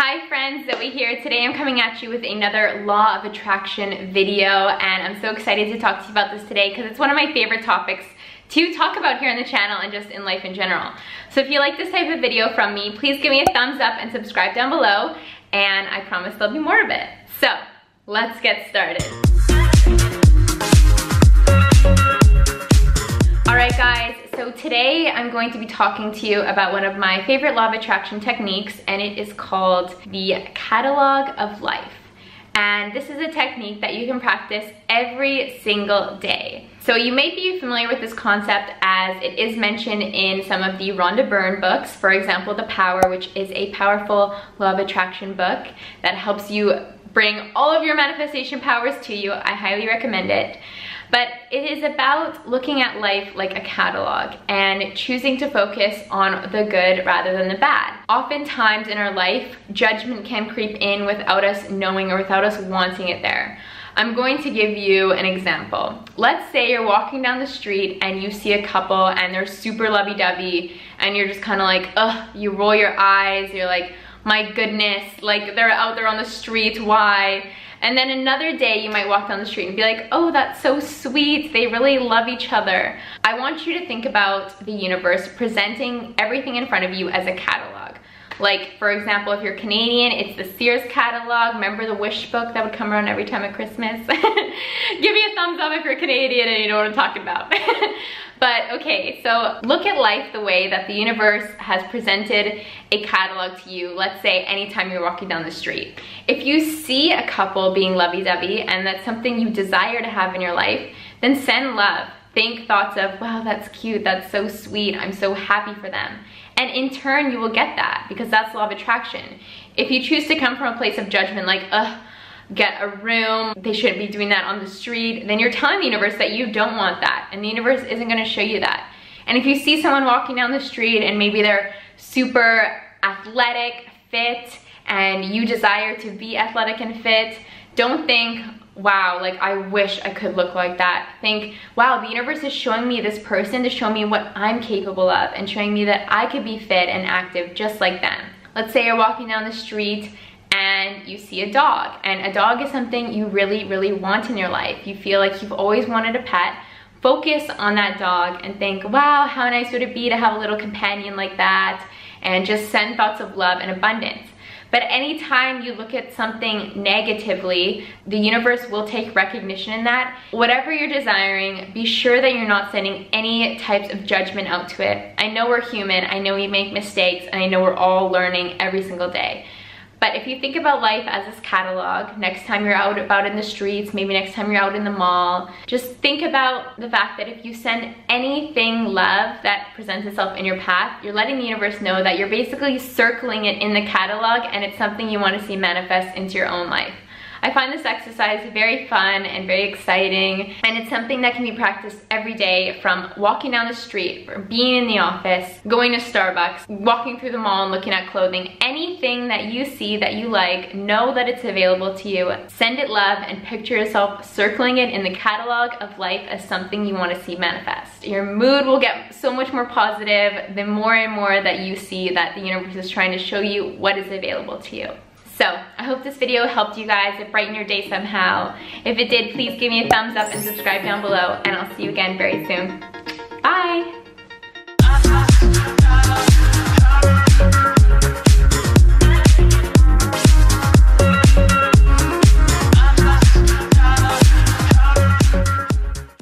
Hi friends, Zoey here. Today I'm coming at you with another law of attraction video and I'm so excited to talk to you about this today because it's one of my favorite topics to talk about here on the channel and just in life in general. So if you like this type of video from me, please give me a thumbs up and subscribe down below and I promise there'll be more of it. So let's get started. So today I'm going to be talking to you about one of my favorite law of attraction techniques and it is called the catalog of life. And this is a technique that you can practice every single day. So you may be familiar with this concept as it is mentioned in some of the Rhonda Byrne books. For example, The Power, which is a powerful law of attraction book that helps you bring all of your manifestation powers to you. I highly recommend it. But it is about looking at life like a catalog and choosing to focus on the good rather than the bad. Oftentimes in our life, judgment can creep in without us knowing or without us wanting it there. I'm going to give you an example. Let's say you're walking down the street and you see a couple and they're super lovey-dovey and you're just kind of like, ugh, you roll your eyes, you're like, my goodness, like they're out there on the street, why? And then another day you might walk down the street and be like, oh, that's so sweet. They really love each other. I want you to think about the universe presenting everything in front of you as a catalog. Like, for example, if you're Canadian, it's the Sears catalog. Remember the Wish book that would come around every time at Christmas? Give me a thumbs up if you're Canadian and you know what I'm talking about. But okay, so look at life the way that the universe has presented a catalog to you, let's say anytime you're walking down the street. If you see a couple being lovey-dovey and that's something you desire to have in your life, then send love. Think thoughts of, wow, that's cute, that's so sweet, I'm so happy for them. And in turn, you will get that because that's law of attraction. If you choose to come from a place of judgment like, ugh, get a room, they shouldn't be doing that on the street, then you're telling the universe that you don't want that and the universe isn't gonna show you that. And if you see someone walking down the street and maybe they're super athletic, fit, and you desire to be athletic and fit, don't think, wow, like I wish I could look like that. Think, wow, the universe is showing me this person to show me what I'm capable of and showing me that I could be fit and active just like them. Let's say you're walking down the street and you see a dog and a dog is something you really really want in your life you feel like you've always wanted a pet focus on that dog and think wow how nice would it be to have a little companion like that and just send thoughts of love and abundance but anytime you look at something negatively, the universe will take recognition in that. Whatever you're desiring, be sure that you're not sending any types of judgment out to it. I know we're human, I know we make mistakes, and I know we're all learning every single day. But if you think about life as this catalog, next time you're out about in the streets, maybe next time you're out in the mall, just think about the fact that if you send anything love that presents itself in your path, you're letting the universe know that you're basically circling it in the catalog and it's something you want to see manifest into your own life. I find this exercise very fun and very exciting and it's something that can be practiced every day from walking down the street, from being in the office, going to Starbucks, walking through the mall and looking at clothing. Anything that you see that you like, know that it's available to you. Send it love and picture yourself circling it in the catalog of life as something you want to see manifest. Your mood will get so much more positive the more and more that you see that the universe is trying to show you what is available to you. So I hope this video helped you guys, it brightened your day somehow. If it did, please give me a thumbs up and subscribe down below and I'll see you again very soon. Bye!